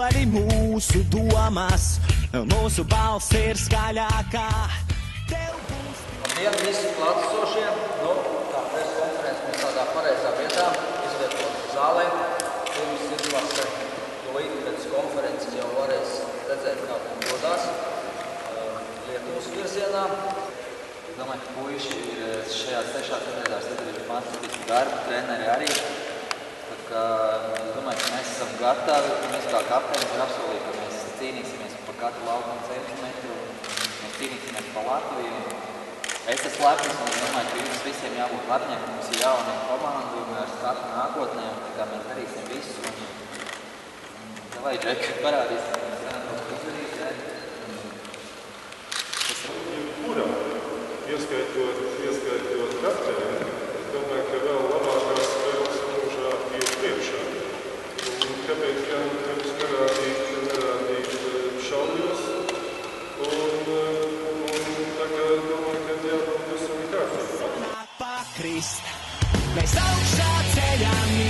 mūsu domas, mūsu balss ir skaļākā. Tev būs Labdien, visi klātesošie! Nu, tā presa konferences mums tādā pareizā vietā, izvietot zālē. Pirms izlase, tūlīt pēc konferences jau varēs redzēt, kā tam dodās Lietuvas virzienā. Es domāju, ka puiši ir šajās sešās nedēļās izdarījuši fantastisku darbu, treneri arī. Tā kā, es domāju, mēs gatavi, un es kā kapteinis ir apsolīju, ka mēs cīnīsimies par katru laukuma centimetru, mēs cīnīsimies par Latviju. Es esmu lepns, un es domāju, ka jums visiem jābūt lepniem, ka mums ir jauna komanda, un ar skatu nākotnē, un tā kā mēs darīsim visu. Un, un, vai, Džek, parādīsim, mēs varam kaut ko izdarīt, ir Kuram, ieskaitot, ieskaitot kapteini, kāpēc gan pirms nerādīt, nerādīt šaubos? Un, un tagad domāju, ka jābūt visam kārtībā. pakrist. Mēs augšā ceļamies,